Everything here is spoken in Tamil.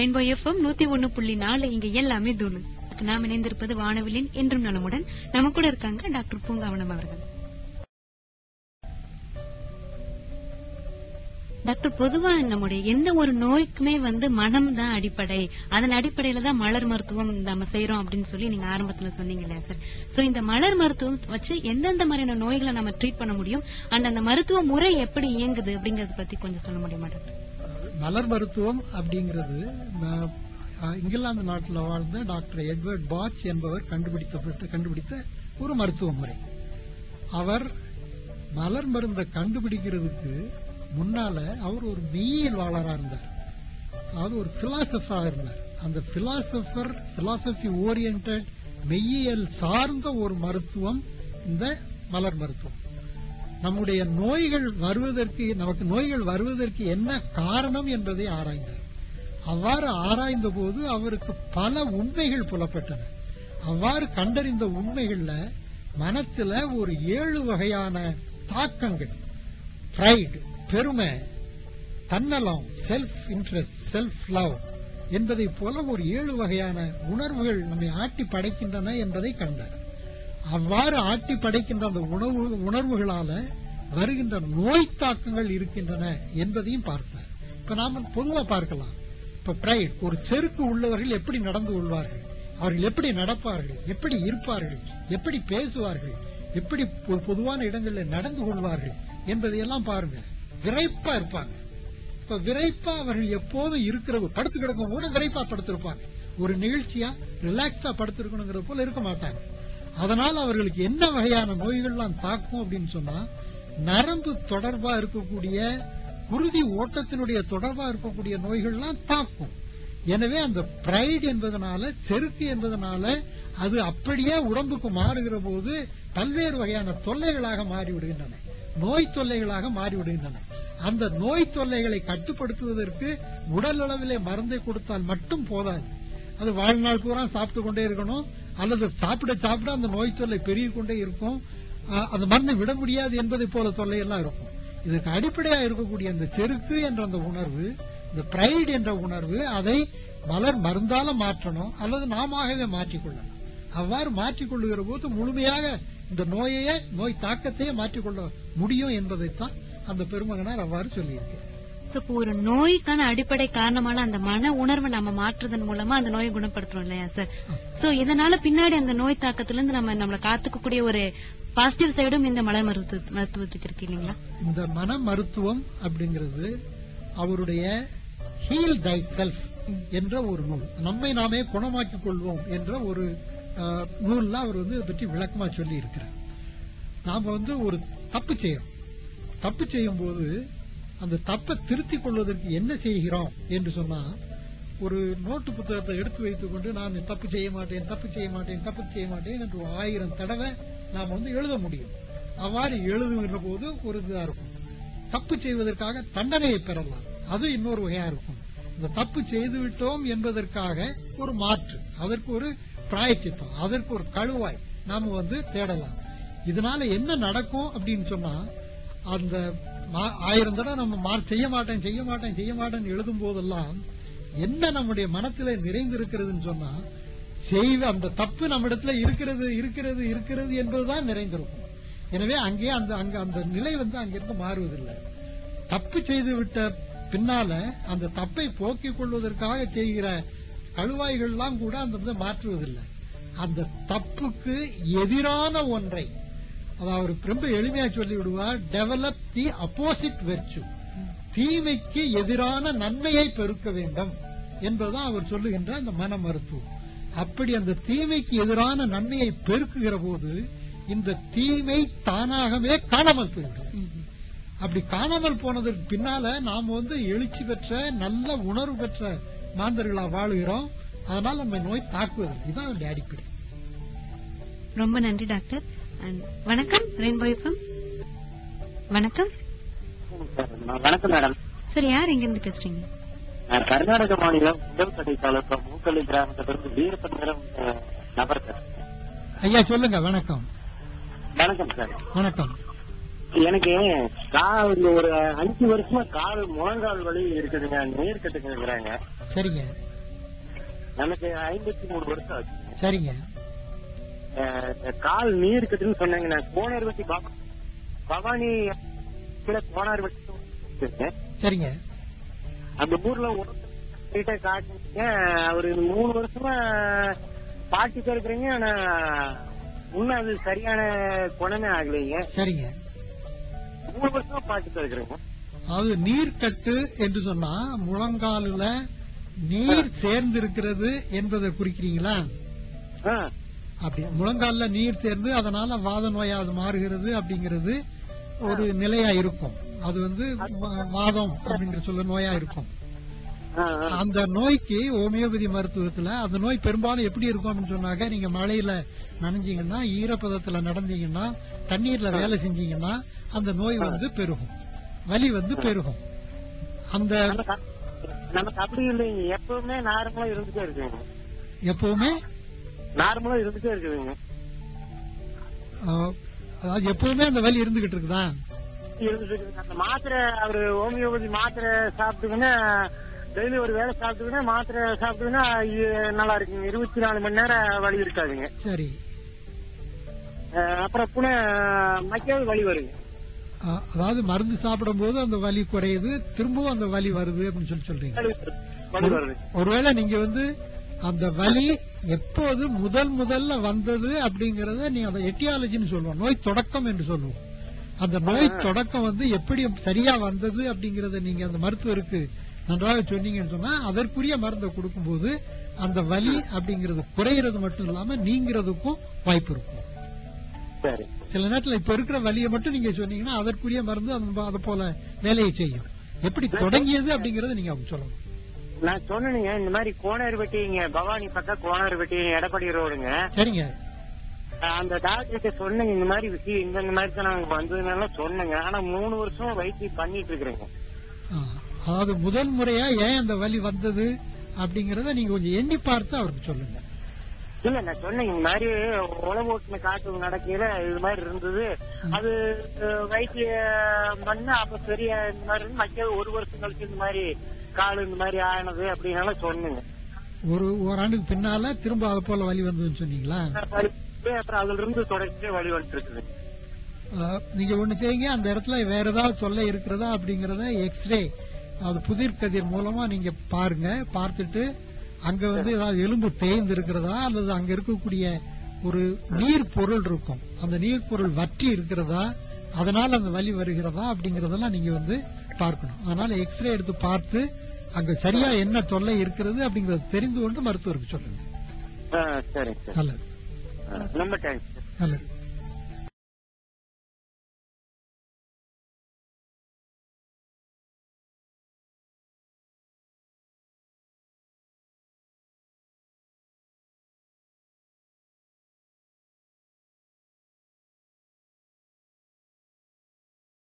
ரெயின்போ எஃப்எம் நூத்தி ஒண்ணு புள்ளி நாலு. இங்க எல்லாமே தூணு நாம் இணைந்திருப்பது வானவிலின் என்றும் நலமுடன். நம்ம கூட இருக்காங்க டாக்டர் பூங்காவனம் அவர்கள். டாக்டர் பொதுவா நம்முடைய எந்த ஒரு நோய்க்குமே வந்து மனம் தான் அடிப்படை. அதன் அடிப்படையில தான் மலர் மருத்துவம் நம்ம செய்யறோம் அப்படின்னு சொல்லி நீங்க ஆரம்பத்துல சொன்னீங்க இல்லையா சார் சோ இந்த மலர் மருத்துவம் வச்சு எந்தெந்த மாதிரியான நோய்களை நம்ம ட்ரீட் பண்ண முடியும்? அண்ட் அந்த மருத்துவ முறை எப்படி இயங்குது அப்படிங்கறத பத்தி கொஞ்சம் சொல்ல முடியுமா டாக்டர்? மலர் மருத்துவம் அப்படிங்கிறது நான் இங்கிலாந்து நாட்டில் வாழ்ந்த டாக்டர் எட்வர்ட் பாட்ச் என்பவர் கண்டுபிடிக்கப்பட்டு கண்டுபிடித்த ஒரு மருத்துவ முறை. அவர் மலர் மருந்தை கண்டுபிடிக்கிறதுக்கு முன்னால அவர் ஒரு மெய்யியல்வாளராக இருந்தார். அதாவது ஒரு பிலாசபராக இருந்தார். அந்த பிலாசபர் பிலாசபி ஓரியன்ட் மெய்யியல் சார்ந்த ஒரு மருத்துவம் இந்த மலர் மருத்துவம். நம்முடைய நோய்கள் வருவதற்கு நமக்கு நோய்கள் வருவதற்கு என்ன காரணம் என்பதை ஆராய்ந்தார். அவ்வாறு ஆராய்ந்த போது அவருக்கு பல உண்மைகள் புலப்பட்டன. அவ்வாறு கண்டறிந்த உண்மைகள்ல மனத்துல ஒரு ஏழு வகையான தாக்கங்கள். பிரைடு பெருமை தன்னலம் செல்ஃப் இன்ட்ரெஸ்ட் செல்ஃப் லவ் என்பதை போல ஒரு ஏழு வகையான உணர்வுகள் நம்மை ஆட்டி படைக்கின்றன என்பதை கண்டார். அவ்வாறு ஆட்டி படைக்கின்ற அந்த உணவு உணர்வுகளால வருகின்ற நோய் தாக்கங்கள் இருக்கின்றன என்பதையும் பார்த்தார். இப்ப நாம பொதுவா பார்க்கலாம். இப்ப பிரைட் ஒரு செருக்கு உள்ளவர்கள் எப்படி நடந்து கொள்வார்கள்? அவர்கள் எப்படி நடப்பார்கள்? எப்படி இருப்பார்கள்? எப்படி பேசுவார்கள்? எப்படி ஒரு பொதுவான இடங்களில் நடந்து கொள்வார்கள் என்பதையெல்லாம் பாருங்க. விரைப்பா இருப்பாங்க. இப்ப விரைப்பா அவர்கள் எப்போதும் இருக்கிற படுத்து கிடக்கும் கூட விரைப்பா படுத்திருப்பாங்க. ஒரு நிகழ்ச்சியா ரிலாக்ஸா படுத்திருக்கணுங்கிற போல இருக்க மாட்டாங்க. அதனால் அவர்களுக்கு என்ன வகையான நோய்கள்லாம் தாக்கும் அப்படின்னு சொன்னா நரம்பு தொடர்பா இருக்கக்கூடிய குருதி ஓட்டத்தினுடைய தொடர்பா இருக்கக்கூடிய நோய்கள்லாம் தாக்கும். எனவே அந்த பிரைட் என்பதனால செருக்கு என்பதனால அது அப்படியே உடம்புக்கு மாறுகிற போது பல்வேறு வகையான தொல்லைகளாக மாறிவிடுகின்றன. நோய் தொல்லைகளாக மாறிவிடுகின்றன. அந்த நோய் தொல்லைகளை கட்டுப்படுத்துவதற்கு உடல் அளவிலே மருந்தை கொடுத்தால் மட்டும் போதாது. அது வாழ்நாள் பூரா சாப்பிட்டு கொண்டே இருக்கணும். அல்லது சாப்பிட சாப்பிட அந்த நோய் தொல்லை பெருகிக் கொண்டே இருக்கும் அந்த மண்ணை விட முடியாது என்பதை போல தொல்லை எல்லாம் இருக்கும். இதுக்கு அடிப்படையா இருக்கக்கூடிய அந்த செருக்கு என்ற அந்த உணர்வு இந்த பிரைட் என்ற உணர்வு அதை மலர் மருந்தால மாற்றணும் அல்லது நாமவே மாற்றிக்கொள்ளணும். அவ்வாறு மாற்றிக்கொள்ளுகிற போது முழுமையாக இந்த நோயையே நோய் தாக்கத்தையே மாற்றிக்கொள்ள முடியும் என்பதைத்தான் அந்த பெருமகனார் அவ்வாறு சொல்லியிருக்கிறார். சோ இப்போ ஒரு நோய்க்கான அடிப்படை காரணமான அந்த மன உணர்வை நம்ம மாற்றுறதன் மூலமா அந்த நோயை குணப்படுத்துறோம் இல்லையா சார் சோ இதனால பின்னாடி அந்த நோய் தாக்கத்துல இருந்து நம்ம நம்மள காத்துக்கக்கூடிய ஒரு பாசிட்டிவ் சைடும் இந்த மலர் மருத்துவ மருத்துவத்துக்கு இருக்கு இல்லைங்களா? இந்த மன மருத்துவம் அப்படிங்கிறது அவருடைய ஹீல் தை செல்ஃப் என்ற ஒரு நூல். நம்மை நாமே குணமாக்கிக் கொள்வோம் என்ற ஒரு நூல்ல அவர் வந்து இதை பற்றி விளக்கமா சொல்லி இருக்கிறார் நாம வந்து ஒரு தப்பு செய்யறோம். தப்பு செய்யும் போது அந்த தப்பை திருத்திக் கொள்வதற்கு என்ன செய்கிறோம் என்று சொன்னா ஒரு நோட்டு புத்தகத்தை எடுத்து வைத்துக் கொண்டு நான் தப்பு செய்ய மாட்டேன் தப்பு செய்ய மாட்டேன் தப்பு செய்ய மாட்டேன் என்று ஆயிரம் தடவை நாம் வந்து எழுத முடியும். அவ்வாறு எழுதுகின்ற போது ஒரு இதா இருக்கும். தப்பு செய்வதற்காக தண்டனையை பெறலாம். அது இன்னொரு வகையா இருக்கும். இந்த தப்பு செய்து விட்டோம் என்பதற்காக ஒரு மாற்று அதற்கு ஒரு பிராயச்சித்தம் அதற்கு ஒரு கழுவாய் நாம வந்து தேடலாம். இதனால என்ன நடக்கும் அப்படின்னு சொன்னா அந்த ஆயிரம் தடவை நம்ம செய்ய மாட்டேன் செய்ய மாட்டேன் செய்ய மாட்டேன் எழுதும் போதெல்லாம் என்ன நம்முடைய மனத்தில் நிறைந்திருக்கிறதுன்னு சொன்னா செய்வ அந்த தப்பு நம்மிடத்துல இருக்கிறது இருக்கிறது இருக்கிறது என்பதுதான் நிறைந்திருக்கும். எனவே அங்கே அந்த அங்க அந்த நிலை வந்து அங்கிருந்து மாறுவதில்லை. தப்பு செய்து விட்ட பின்னால அந்த தப்பை போக்கிக் கொள்வதற்காக செய்கிற கழுவாய்கள்லாம் கூட அந்த மாற்றுவதில்லை. அந்த தப்புக்கு எதிரான ஒன்றை அதாவது அவர் ரொம்ப எளிமையா சொல்லி விடுவார் டெவலப் தி அப்போசிட் வெர்ச்சு தீமைக்கு எதிரான நன்மையை பெருக்க வேண்டும். என்பதுதான் அவர் சொல்லுகின்ற அந்த மன மருத்துவம். அப்படி அந்த தீமைக்கு எதிரான நன்மையை பெருக்குகிற போது இந்த தீமை தானாகவே காணாமல் போயிடும் அப்படி காணாமல் போனதற்கு பின்னால நாம வந்து எழுச்சி பெற்ற நல்ல உணர்வு பெற்ற மாந்தர்களா வாழுகிறோம். அதனால நம்ம நோய் தாக்குவது. இதுதான் அதனுடைய அடிப்படை. ரொம்ப நன்றி டாக்டர். வணக்கம் ரெயின்போ எஃப்எம் வணக்கம். வணக்கம் மேடம் சார் யார் எங்க இருந்து பேசுறீங்க? நான் கர்நாடக மாநிலம் உங்கல்கடை தாலுகா மூக்கல்லி கிராமத்திலிருந்து வீரப்பன் நிறம் நபர் சார் ஐயா சொல்லுங்க வணக்கம். வணக்கம் சார் வணக்கம். எனக்கு கால் ஒரு அஞ்சு வருஷமா கால் முழங்கால் வலி இருக்குதுங்க நீர் கட்டுக்கு இருக்கிறாங்க. சரிங்க. எனக்கு ஐம்பத்தி மூணு வருஷம் ஆச்சு. சரிங்க. கால் நீர் கட்டுன்னு சொன்னாங்க. நான் கோனார் வெட்டி பவ- பவானி கீழே கோனார் வெட்டி சரிங்க. அந்த ஊர்ல ஒருத்தர் காட்டுங்க அவரு மூணு வருஷமா பாட்டுக்கு இருக்கிறீங்க. ஆனா இன்னும் அது சரியான குணமே ஆகலைங்க. சரிங்க. மூணு வருஷமா பாட்டுக்கு இருக்கிறீங்க. அதாவது நீர்க்கட்டு என்று சொன்னா முழங்காலுல நீர் சேர்ந்து இருக்கிறது என்பதை குறிக்கிறீங்களா? அப்படி. முழங்கால்ல நீர் சேர்ந்து அதனால வாத நோயா அது மாறுகிறது அப்படிங்கிறது ஒரு நிலையா இருக்கும். அது வந்து வாதம் அப்படிங்கிற சொல்ல நோயா இருக்கும். அந்த நோய்க்கு ஹோமியோபதி மருத்துவத்துல அந்த நோய் பெரும்பாலும் எப்படி இருக்கும் அப்படின்னு சொன்னாக்க நீங்க மழையில நனைஞ்சீங்கன்னா ஈரப்பதத்துல நடந்தீங்கன்னா தண்ணீர்ல வேலை செஞ்சீங்கன்னா அந்த நோய் வந்து பெருகும். வலி வந்து பெருகும். அந்த நமக்கு அப்- நமக்கு அப்படி இல்லைங்க. எப்பவுமே நார்மலா இருந்துட்டே இருக்குங்க. எப்பவுமே நார்மலா இருந்துட்டே இருக்குதுங்க. அதாவது எப்பவுமே அந்த வலி இருந்துகிட்டு இருக்குதா? இருந்துட்டு இருக்குதுங்க. அந்த மாத்திரை அவரு ஹோமியோபதி மாத்திரை சாப்பிட்டுங்கன்னா டெய்லி ஒரு வேலை சாப்பிட்டுங்கன்னா மாத்திரை சாப்பிட்டுங்கன்னா இது நல்லா இருக்குங்க. இருபத்தி நாலு மணி நேரம் வலி இருக்காதுங்க. சரி. அப்புறம் புன மக்கியாவது வலி வருங்க அதாவது மருந்து சாப்பிடும்போது அந்த வலி குறையுது திரும்பவும் அந்த வலி வருது அப்படின்னு சொல்லி சொல்றீங்க. ஒருவேளை நீங்க வந்து அந்த வலி எப்போது முதல் முதல்ல வந்தது அப்படிங்கறத நீ அந்த எட்டியாலஜின்னு சொல்லுவோம். நோய் தொடக்கம் என்று சொல்லுவோம். அந்த நோய் தொடக்கம் வந்து எப்படி சரியா வந்தது அப்படிங்கறத நீங்க அந்த மருத்துவருக்கு நன்றாக சொன்னீங்கன்னு சொன்னா அதற்குரிய மருந்தை கொடுக்கும்போது அந்த வலி அப்படிங்கிறது குறையிறது மட்டும் இல்லாம நீங்கிறதுக்கும் வாய்ப்பு இருக்கும். சில நேரத்துல இப்ப இருக்கிற வலியை மட்டும் நீங்க சொன்னீங்கன்னா அதற்குரிய மருந்து அது போல வேலையை செய்யும். எப்படி தொடங்கியது அப்படிங்கறத நீங்க அவங்க சொல்லணும் நான் சொன்னேனுங்க இந்த மாதிரி கோனார் வெட்டிங்க பவானி பக்கம் கோனார் வெட்டி எடப்பாடி ரோடுங்க. சரிங்க. அந்த டாக்டர்கிட்ட சொன்னேங்க இந்த மாதிரி விஷயம் இந்த இந்த மாதிரி தான் நாங்க வந்ததுனால சொன்னேங்க. ஆனா மூணு வருஷம் வைத்தியம் பண்ணிட்டு இருக்கிறேங்க அதாவது முதல் முறையா ஏன் அந்த வலி வந்தது அப்படிங்கறத நீங்க கொஞ்சம் எண்ணி பார்த்து அவருக்கு சொல்லுங்க. இல்ல நான் சொன்னேங்க இந்த மாதிரி உழவு ஓட்டுன காட்டு நடக்கையில இது மாதிரி இருந்தது. அது அஹ், வைத்தியம் பண்ண அப்ப சரியா இந்த மாதிரி மக்கியாவது ஒரு வருஷம் கழிச்சு இந்த மாதிரி கால் இந்த மாதிரி ஆனது அப்படின்னால சொன்னேங்க. ஒரு ஓராண்டுக்கு பின்னால திரும்ப அது போல வலி வந்ததுன்னு சொன்னீங்களா? அப்புறம் அதுல இருந்து தொடர்ச்சியே வழி வந்துட்டு இருக்குது நீங்க ஒண்ணு செய்யுங்க அந்த இடத்துல வேற ஏதாவது தொல்லை இருக்கிறதா அப்படிங்கறத எக்ஸ்ரே அது புதிர் கதிர் மூலமா நீங்க பாருங்க பார்த்துட்டு அங்க வந்து ஏதாவது எலும்பு தேய்ந்து இருக்கிறதா அல்லது அங்க இருக்கக்கூடிய ஒரு நீர் பொருள் இருக்கும் அந்த நீர் பொருள் வற்றி இருக்கிறதா அதனால அந்த வலி வருகிறதா அப்படிங்கறதெல்லாம் நீங்க வந்து பார்க்கணும். அதனால எக்ஸ்ரே எடுத்து பார்த்து அங்க சரியா என்ன தொல்லை இருக்கிறது அப்படிங்கறத தெரிந்து கொண்டு மருத்துவருக்கு சொல்லுங்க. நல்லது. ஆ, ரொம்ப தேங்க்ஸ் நல்லது.